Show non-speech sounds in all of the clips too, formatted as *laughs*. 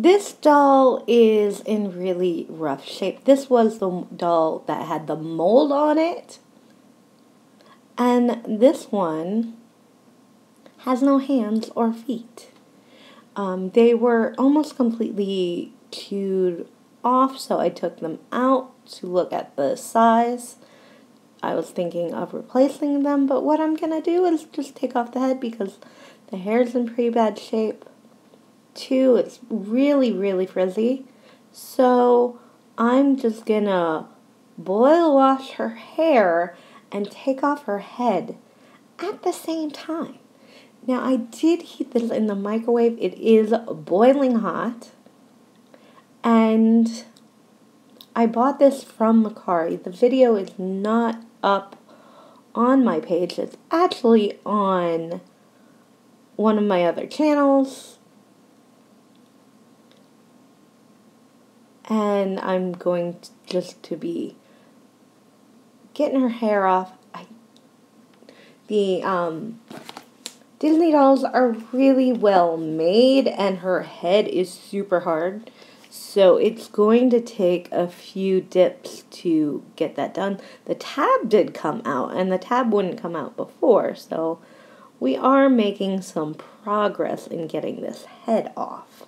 This doll is in really rough shape. This was the doll that had the mold on it. And this one has no hands or feet. Um, they were almost completely chewed off, so I took them out to look at the size. I was thinking of replacing them, but what I'm to do is just take off the head because the hair's in pretty bad shape. Two, it's really, really frizzy. So I'm just to boil wash her hair and take off her head at the same time. Now I did heat this in the microwave. It is boiling hot. And I bought this from Mercari. The video is not up on my page. It's actually on one of my other channels. And I'm going to just to be getting her hair off. I, the um, Disney dolls are really well made and her head is super hard. So it's going to take a few dips to get that done. The tab did come out and the tab wouldn't come out before. So we are making some progress in getting this head off.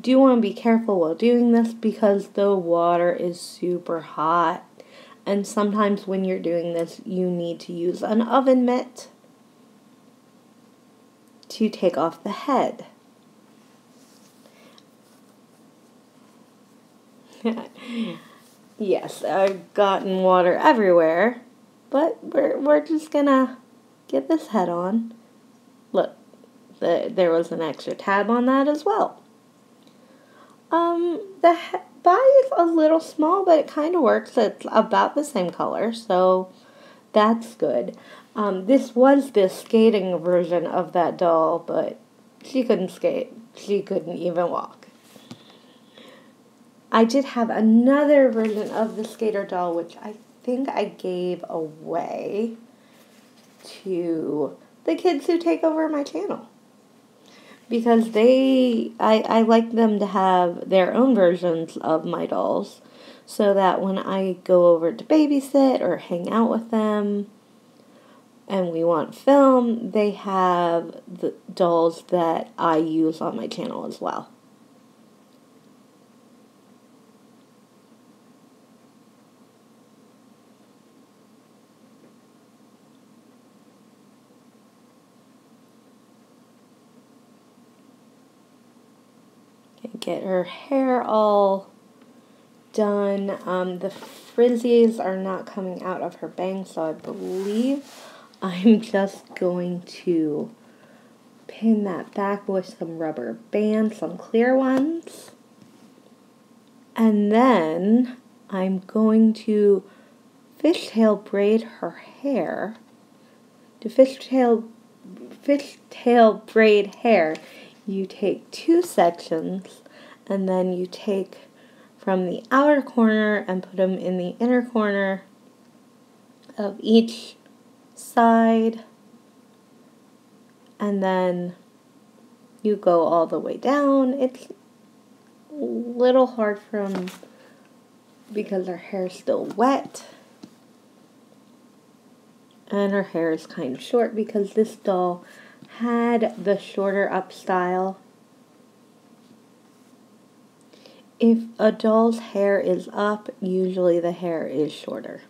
You do want to be careful while doing this because the water is super hot and sometimes when you're doing this, you need to use an oven mitt to take off the head. *laughs* yes, I've gotten water everywhere, but we're, we're just gonna get this head on. Look, the, there was an extra tab on that as well. Um, the body is a little small, but it kind of works. It's about the same color, so that's good. Um, this was the skating version of that doll, but she couldn't skate. She couldn't even walk. I did have another version of the skater doll, which I think I gave away to the kids who take over my channel because they I, I like them to have their own versions of my dolls so that when I go over to babysit or hang out with them and we want film, they have the dolls that I use on my channel as well. Get her hair all done. Um, the frizzies are not coming out of her bangs, so I believe I'm just going to pin that back with some rubber bands, some clear ones. And then I'm going to fishtail braid her hair. To fishtail fishtail braid hair, you take two sections and then you take from the outer corner and put them in the inner corner of each side and then you go all the way down. It's a little hard from because her hair is still wet and her hair is kind of short because this doll had the shorter up style if a doll's hair is up, usually the hair is shorter.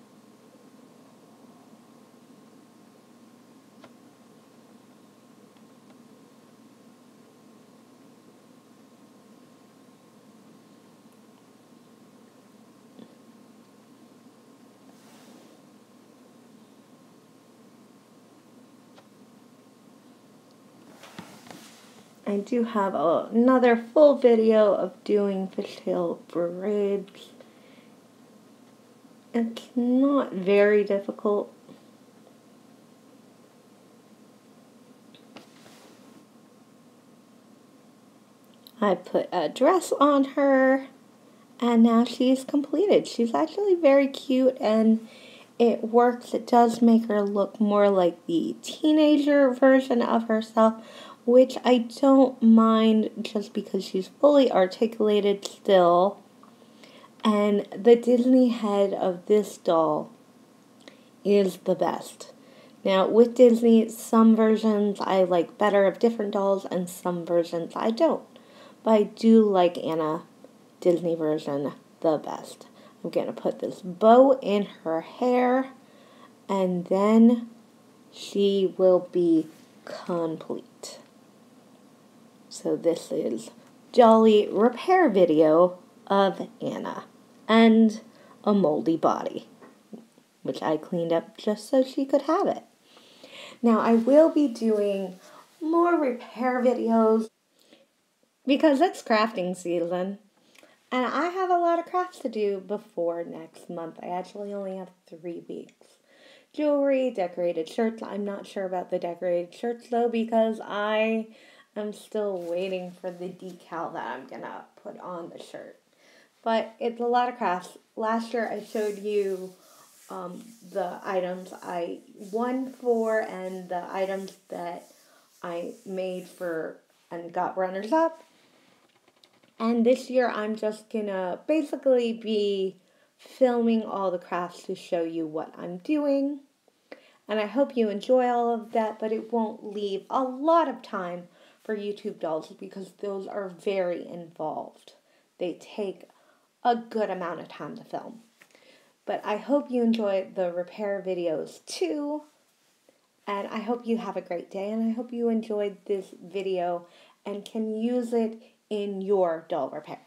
I do have a, another full video of doing fishtail braids. It's not very difficult. I put a dress on her and now she's completed. She's actually very cute and it works. It does make her look more like the teenager version of herself which I don't mind just because she's fully articulated still. And the Disney head of this doll is the best. Now, with Disney, some versions I like better of different dolls, and some versions I don't. But I do like Anna Disney version the best. I'm going to put this bow in her hair, and then she will be complete. So this is Jolly repair video of Anna and a moldy body, which I cleaned up just so she could have it. Now I will be doing more repair videos because it's crafting season. And I have a lot of crafts to do before next month. I actually only have three weeks. Jewelry, decorated shirts. I'm not sure about the decorated shirts though because I am still waiting for the decal that I'm gonna put on the shirt. But it's a lot of crafts. Last year I showed you um, the items I won for and the items that I made for and got runners up. And this year I'm just gonna basically be filming all the crafts to show you what I'm doing. And I hope you enjoy all of that, but it won't leave a lot of time for YouTube dolls because those are very involved. They take a good amount of time to film. But I hope you enjoy the repair videos too. And I hope you have a great day and I hope you enjoyed this video and can use it in your doll repairs.